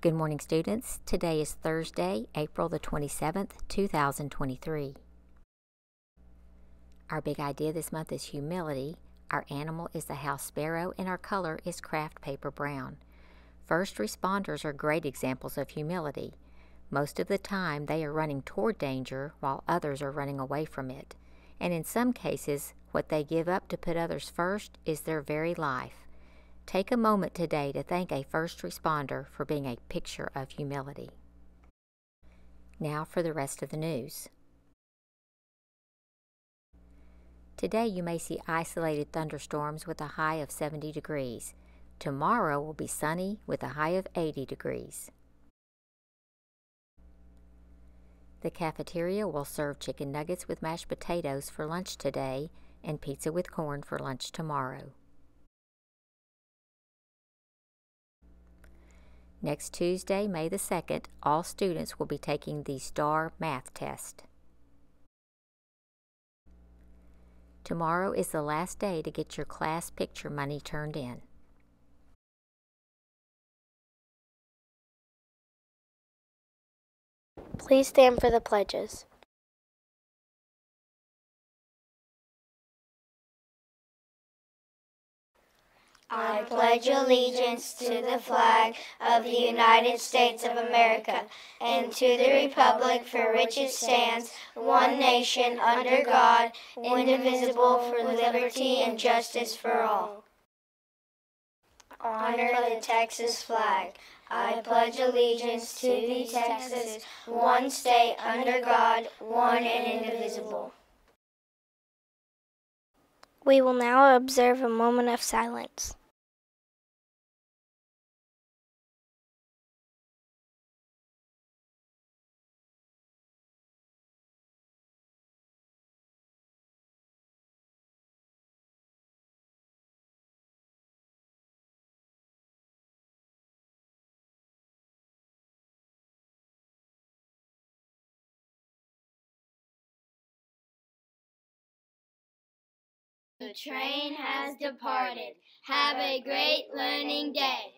Good morning, students. Today is Thursday, April the 27th, 2023. Our big idea this month is humility. Our animal is the house sparrow, and our color is craft paper brown. First responders are great examples of humility. Most of the time, they are running toward danger while others are running away from it. And in some cases, what they give up to put others first is their very life. Take a moment today to thank a first responder for being a picture of humility. Now for the rest of the news. Today you may see isolated thunderstorms with a high of 70 degrees. Tomorrow will be sunny with a high of 80 degrees. The cafeteria will serve chicken nuggets with mashed potatoes for lunch today and pizza with corn for lunch tomorrow. Next Tuesday, May the 2nd, all students will be taking the STAR math test. Tomorrow is the last day to get your class picture money turned in. Please stand for the pledges. I pledge allegiance to the flag of the United States of America and to the republic for which it stands, one nation, under God, indivisible, for liberty and justice for all. Honor the Texas flag. I pledge allegiance to the Texas, one state under God, one and indivisible. We will now observe a moment of silence. The train has departed. Have a great learning day.